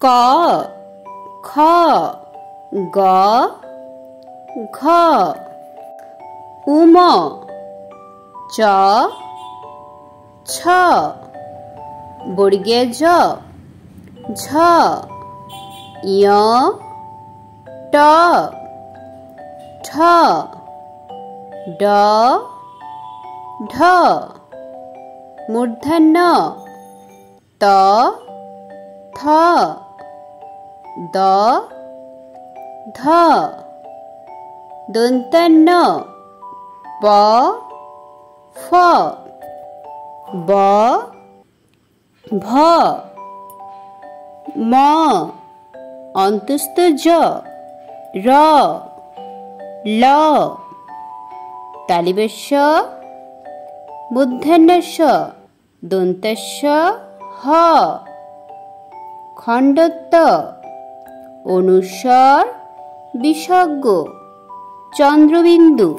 ক খ গ ঘ উম চ ছ বর্গে জ ঝ য় ট ঠ ড ঢ মূর্ধন্য ত থ দ, ধ, দন্তন্য প ফ, ব, ভ, ম, অন্তস্থ জ, র, ল তালিবেশ্ব বুদ্ধন্যস্য, দন্তস্য, হ, খণ্ডত্ব। অনুস্বর বিসর্গ চন্দ্রবিন্দু।